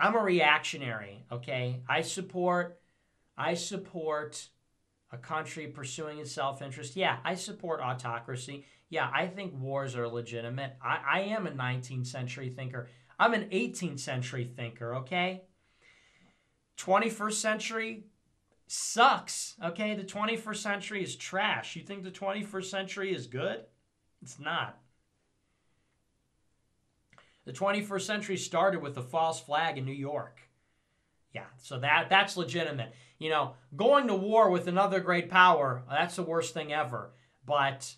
I'm a reactionary, okay? I support I support a country pursuing its self-interest. Yeah, I support autocracy. Yeah, I think wars are legitimate. I, I am a 19th century thinker. I'm an 18th century thinker, okay? 21st century sucks, okay? The 21st century is trash. You think the 21st century is good? It's not. The 21st century started with the false flag in New York. Yeah, so that that's legitimate. You know, going to war with another great power, uh, that's the worst thing ever. But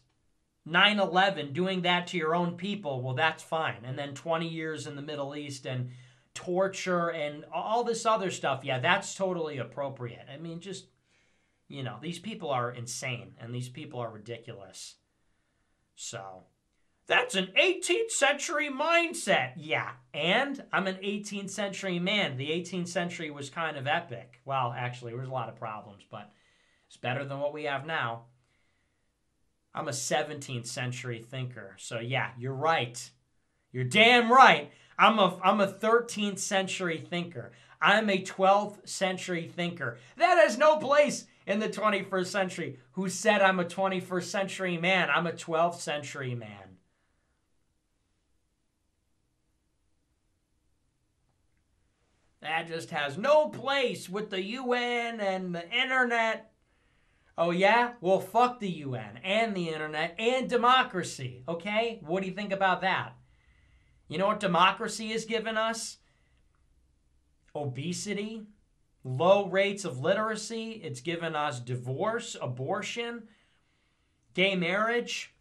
9/11 doing that to your own people, well that's fine. And then 20 years in the Middle East and torture and all this other stuff, yeah, that's totally appropriate. I mean, just you know, these people are insane and these people are ridiculous. So, that's an 18th century mindset. Yeah, and I'm an 18th century man. The 18th century was kind of epic. Well, actually, there was a lot of problems, but it's better than what we have now. I'm a 17th century thinker. So yeah, you're right. You're damn right. I'm a I'm a 13th century thinker. I'm a 12th century thinker. That has no place in the 21st century. Who said I'm a 21st century man? I'm a 12th century man. That just has no place with the UN and the internet. Oh, yeah? Well, fuck the UN and the internet and democracy, okay? What do you think about that? You know what democracy has given us? Obesity, low rates of literacy. It's given us divorce, abortion, gay marriage,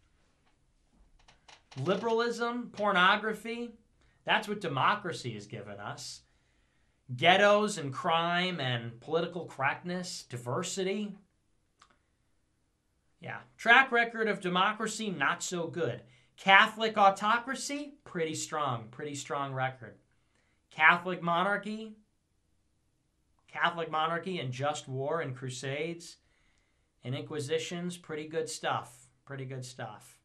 liberalism, pornography. That's what democracy has given us ghettos and crime and political correctness, diversity. Yeah, track record of democracy, not so good. Catholic autocracy, pretty strong, pretty strong record. Catholic monarchy, Catholic monarchy and just war and crusades and inquisitions, pretty good stuff. Pretty good stuff.